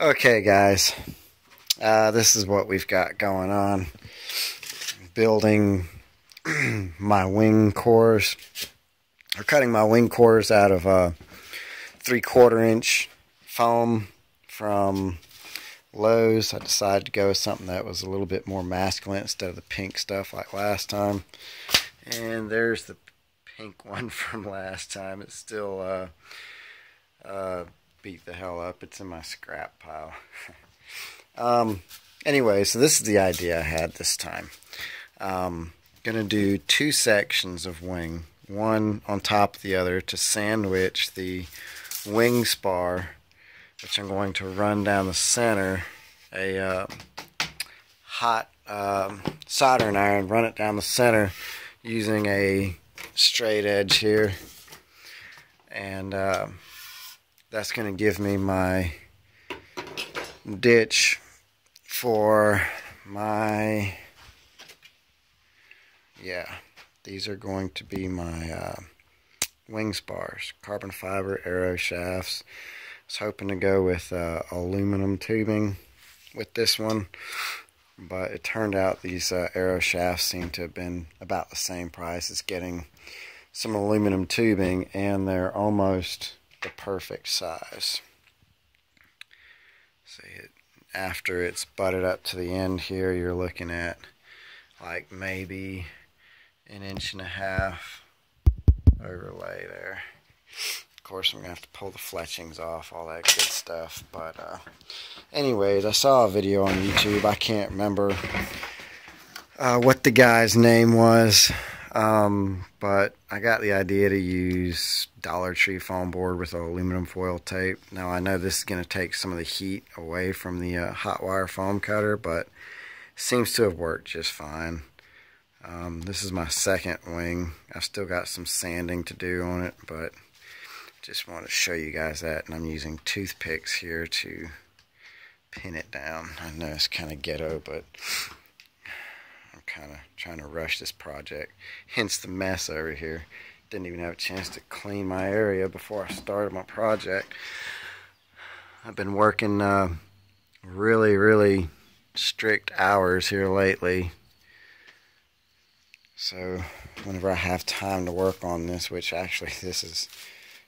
Okay, guys, uh, this is what we've got going on. Building my wing cores, or cutting my wing cores out of a three quarter inch foam from Lowe's. I decided to go with something that was a little bit more masculine instead of the pink stuff like last time. And there's the pink one from last time. It's still uh, uh, beat the hell up. It's in my scrap pile. um, anyway, so this is the idea I had this time. Um, gonna do two sections of wing, one on top of the other to sandwich the wing spar, which I'm going to run down the center, a uh, hot um, soldering iron, run it down the center using a straight edge here. And uh, that's going to give me my ditch for my yeah these are going to be my uh, wing spars carbon fiber arrow shafts. I was hoping to go with uh, aluminum tubing with this one but it turned out these uh, arrow shafts seem to have been about the same price as getting some aluminum tubing and they're almost the perfect size. See it after it's butted up to the end here, you're looking at like maybe an inch and a half overlay there. Of course, I'm gonna have to pull the fletchings off, all that good stuff. But uh, anyways, I saw a video on YouTube. I can't remember uh, what the guy's name was. Um, but I got the idea to use Dollar Tree foam board with aluminum foil tape. Now I know this is going to take some of the heat away from the uh, hot wire foam cutter, but seems to have worked just fine. Um, this is my second wing. I've still got some sanding to do on it, but just want to show you guys that. And I'm using toothpicks here to pin it down. I know it's kind of ghetto, but kind of trying to rush this project. Hence the mess over here. Didn't even have a chance to clean my area before I started my project. I've been working uh, really, really strict hours here lately. So whenever I have time to work on this, which actually this is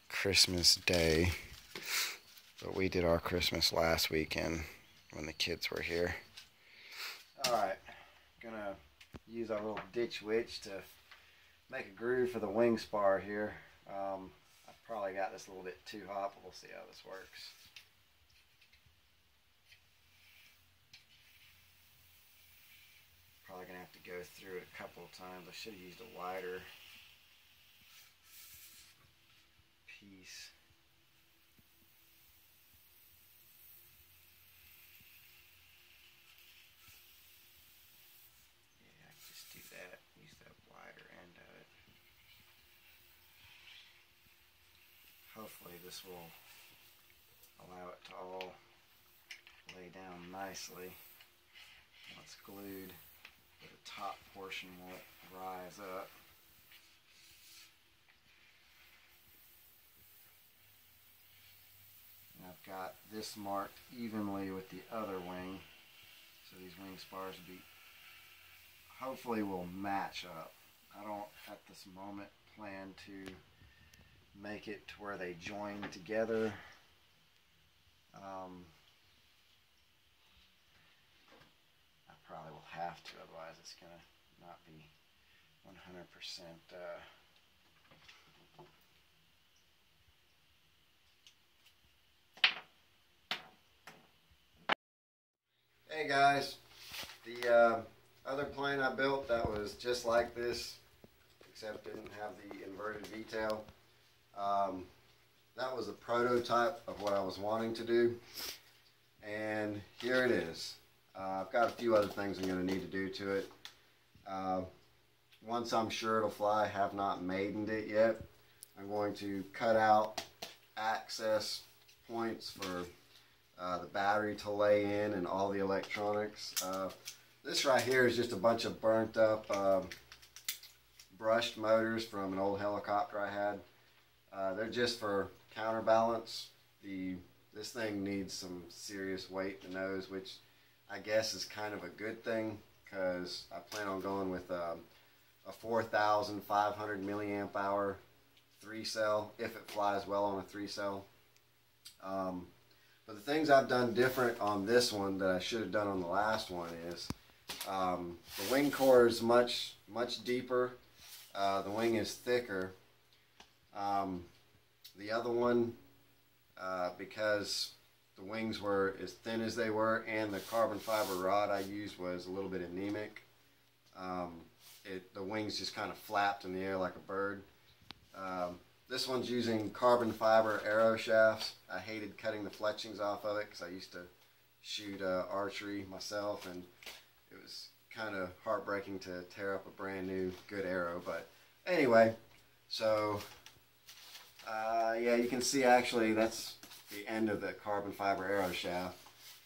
Christmas Day, but we did our Christmas last weekend when the kids were here. Alright, gonna use our little ditch witch to make a groove for the wing spar here. Um, I probably got this a little bit too hot, but we'll see how this works. Probably to have to go through it a couple of times. I should have used a wider piece. This will allow it to all lay down nicely. Once glued the top portion won't rise up. And I've got this marked evenly with the other wing so these wing spars will be hopefully will match up. I don't at this moment plan to make it to where they join together. Um, I probably will have to, otherwise it's going to not be 100% uh, Hey guys, the uh, other plane I built that was just like this, except didn't have the inverted V-tail. Um, that was a prototype of what I was wanting to do. And here it is. Uh, I've got a few other things I'm going to need to do to it. Uh, once I'm sure it'll fly, I have not maidened it yet. I'm going to cut out access points for uh, the battery to lay in and all the electronics. Uh, this right here is just a bunch of burnt up um, brushed motors from an old helicopter I had. Uh, they're just for counterbalance. The this thing needs some serious weight in the nose, which I guess is kind of a good thing because I plan on going with um, a 4,500 milliamp hour three cell if it flies well on a three cell. Um, but the things I've done different on this one that I should have done on the last one is um, the wing core is much much deeper. Uh, the wing is thicker. Um, the other one, uh, because the wings were as thin as they were and the carbon fiber rod I used was a little bit anemic. Um, it, the wings just kind of flapped in the air like a bird. Um, this one's using carbon fiber arrow shafts. I hated cutting the fletchings off of it because I used to shoot uh, archery myself and it was kind of heartbreaking to tear up a brand new good arrow. But anyway, so uh, yeah, you can see actually that's the end of the carbon fiber arrow shaft.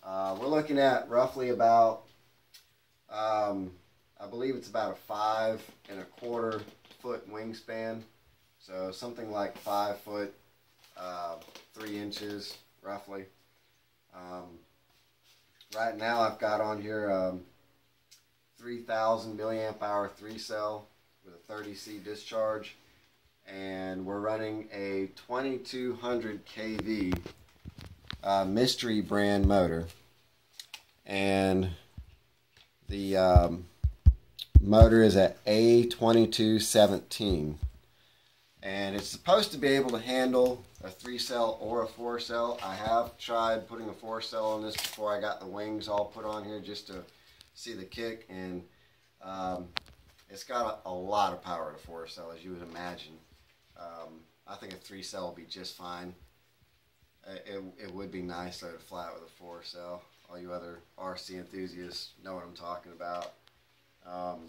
Uh, we're looking at roughly about, um, I believe it's about a five and a quarter foot wingspan. So something like five foot, uh, three inches roughly. Um, right now I've got on here um, 3000 milliamp hour three cell with a 30C discharge and we're running a 2200 kV uh, mystery brand motor. And the um, motor is at A2217 and it's supposed to be able to handle a three cell or a four cell I have tried putting a four cell on this before I got the wings all put on here just to see the kick and um, it's got a, a, lot of power to four cell as you would imagine um, I think a three cell will be just fine. It, it, would be nice to fly it with a four cell. All you other RC enthusiasts know what I'm talking about. Um,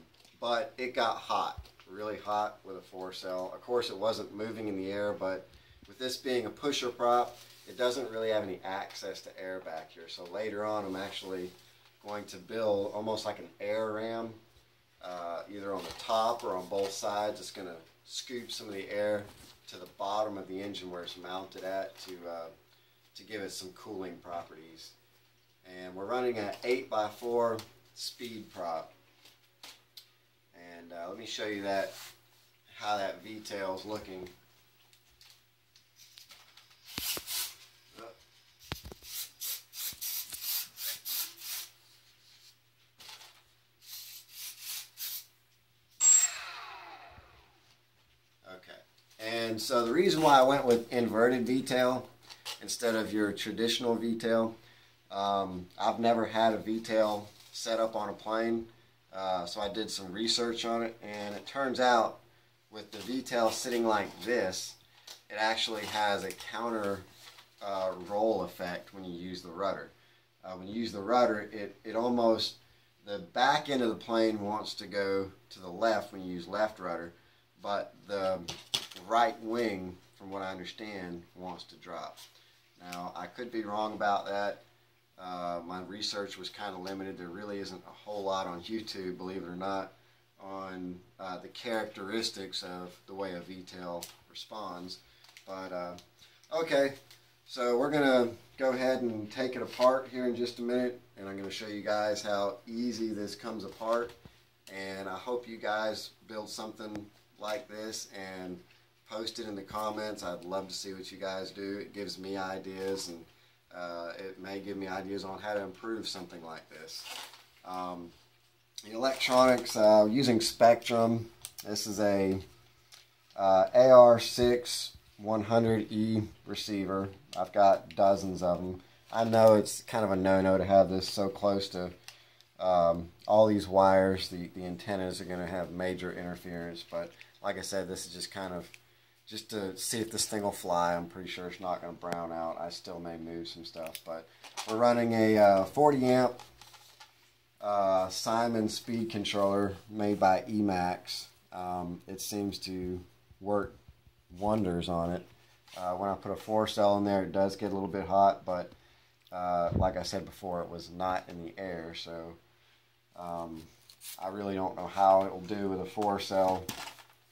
but it got hot, really hot with a four cell. Of course, it wasn't moving in the air, but with this being a pusher prop, it doesn't really have any access to air back here. So later on, I'm actually going to build almost like an air ram, uh, either on the top or on both sides. It's going to scoop some of the air to the bottom of the engine where it's mounted at to, uh, to give it some cooling properties. And we're running an 8x4 speed prop. And uh, let me show you that, how that V-tail is looking. And so the reason why I went with inverted V-tail instead of your traditional V-tail, um, I've never had a V-tail set up on a plane. Uh, so I did some research on it and it turns out with the V-tail sitting like this, it actually has a counter uh, roll effect when you use the rudder. Uh, when you use the rudder, it, it almost, the back end of the plane wants to go to the left when you use left rudder, but the right wing, from what I understand, wants to drop. Now, I could be wrong about that. Uh, my research was kind of limited. There really isn't a whole lot on YouTube, believe it or not, on uh, the characteristics of the way a V-tail responds. But, uh, okay, so we're going to go ahead and take it apart here in just a minute, and I'm going to show you guys how easy this comes apart. And I hope you guys build something like this and post it in the comments. I'd love to see what you guys do. It gives me ideas and uh, it may give me ideas on how to improve something like this. Um, the electronics, uh, using Spektrum, This is a uh, AR6 100E receiver. I've got dozens of them. I know it's kind of a no-no to have this so close to um, all these wires. The, the antennas are going to have major interference, but like I said, this is just kind of just to see if this thing will fly. I'm pretty sure it's not going to brown out. I still may move some stuff, but we're running a uh, 40 amp uh, Simon speed controller made by Emax. Um, it seems to work wonders on it. Uh, when I put a four cell in there, it does get a little bit hot, but uh, like I said before, it was not in the air, so um, I really don't know how it will do with a four cell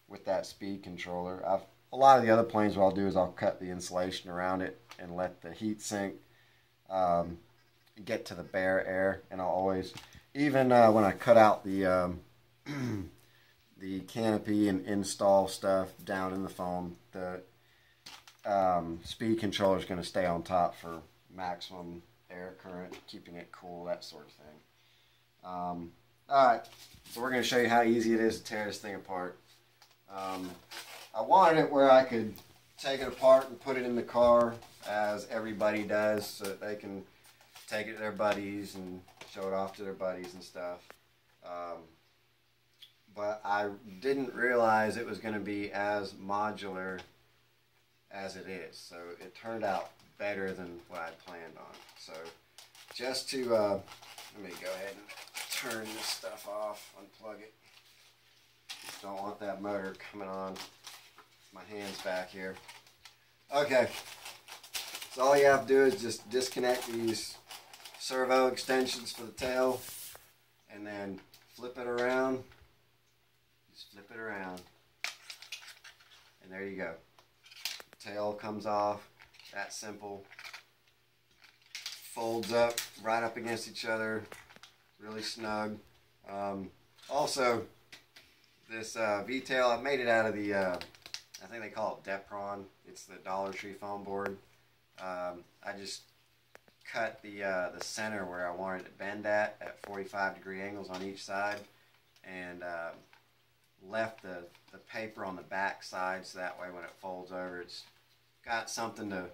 with that speed controller. I've a lot of the other planes, what I'll do is I'll cut the insulation around it and let the heat sink um, get to the bare air. And I'll always, even uh, when I cut out the um, the canopy and install stuff down in the foam, the um, speed controller is going to stay on top for maximum air current, keeping it cool, that sort of thing. Um, Alright, so we're going to show you how easy it is to tear this thing apart. Um, I wanted it where I could take it apart and put it in the car as everybody does so that they can take it to their buddies and show it off to their buddies and stuff. Um, but I didn't realize it was going to be as modular as it is. So it turned out better than what I planned on. So just to, uh, let me go ahead and turn this stuff off, unplug it. Just don't want that motor coming on. My hand's back here. Okay. So all you have to do is just disconnect these servo extensions for the tail and then flip it around. Just flip it around. And there you go. Tail comes off. That simple. Folds up right up against each other really snug. Um, also, this uh, V-tail, I've made it out of the, uh, I think they call it Depron. It's the Dollar Tree foam board. Um, I just cut the uh, the center where I wanted to bend at at 45 degree angles on each side and uh, left the, the paper on the back side so that way when it folds over it's got something to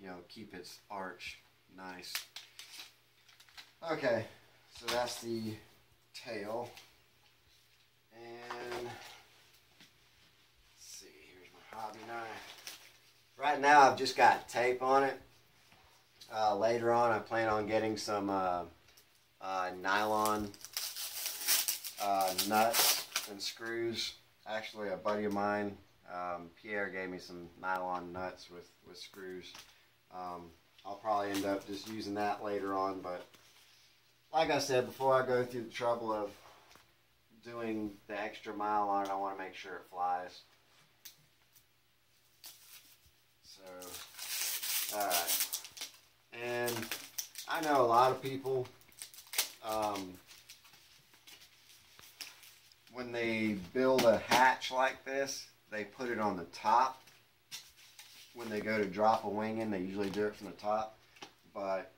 you know keep its arch nice. Okay, so that's the tail. And let's see, here's my Right now I've just got tape on it. Uh, later on I plan on getting some uh, uh, nylon uh, nuts and screws. Actually a buddy of mine, um, Pierre, gave me some nylon nuts with, with screws. Um, I'll probably end up just using that later on, but like I said, before I go through the trouble of doing the extra mile on it, I want to make sure it flies. So, alright. And I know a lot of people, um, when they build a hatch like this, they put it on the top. When they go to drop a wing in, they usually do it from the top. But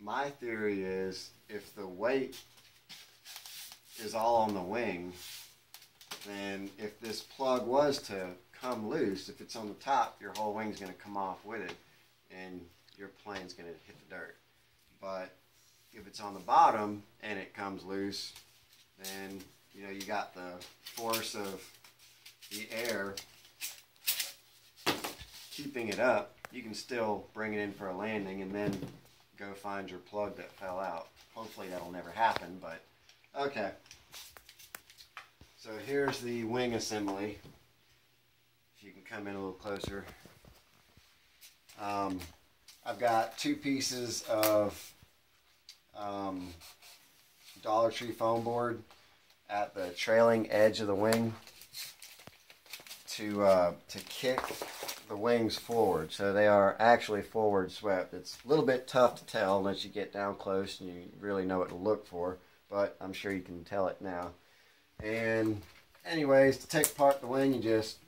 my theory is if the weight is all on the wing, then if this plug was to come loose, if it's on the top, your whole wing's going to come off with it and your plane's going to hit the dirt. But if it's on the bottom and it comes loose, then you know you got the force of the air keeping it up. You can still bring it in for a landing and then go find your plug that fell out. Hopefully that'll never happen, but okay. So here's the wing assembly. Come in a little closer. Um, I've got two pieces of um, Dollar Tree foam board at the trailing edge of the wing to uh, to kick the wings forward. So they are actually forward swept. It's a little bit tough to tell unless you get down close and you really know what to look for, but I'm sure you can tell it now. And anyways, to take apart the wing, you just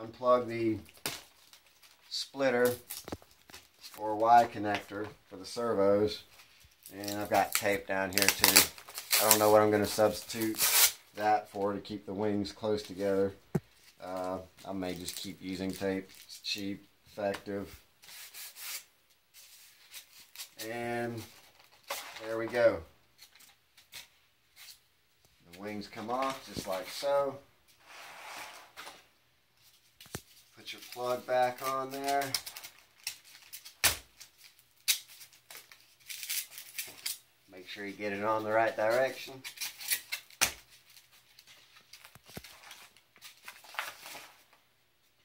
unplug the splitter or Y connector for the servos. And I've got tape down here too. I don't know what I'm going to substitute that for to keep the wings close together. Uh, I may just keep using tape. It's cheap, effective. And there we go. The wings come off just like so. Put your plug back on there. Make sure you get it on the right direction.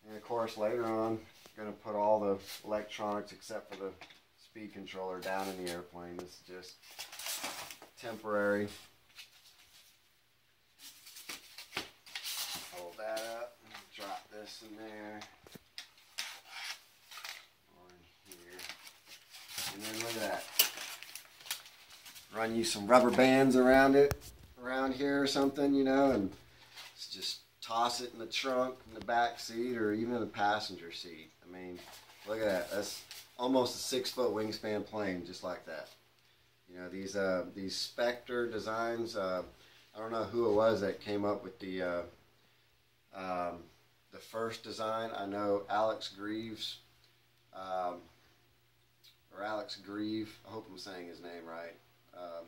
And of course later on, I'm going to put all the electronics except for the speed controller down in the airplane. This is just temporary. Hold that up, drop this in there. Or in here. And then look at that. Run you some rubber bands around it, around here or something, you know, and just toss it in the trunk, in the back seat, or even in the passenger seat. I mean, look at that. That's almost a six foot wingspan plane, just like that. You know, these uh, these Spectre designs, uh, I don't know who it was that came up with the uh, um, the first design. I know Alex Greaves, um, or Alex Grieve. I hope I'm saying his name right. Um,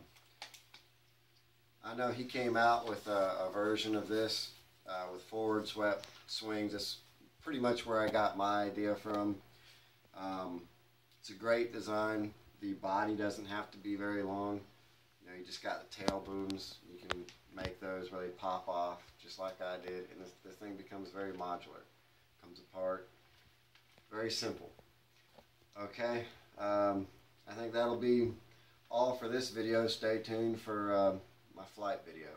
I know he came out with a, a version of this uh, with forward swept swings. It's pretty much where I got my idea from. Um, it's a great design. The body doesn't have to be very long. You know, you just got the tail booms. You can make those they pop off, just like I did, and this, thing becomes very modular. Comes apart. Very simple. Okay, um, I think that'll be all for this video. Stay tuned for uh, my flight video.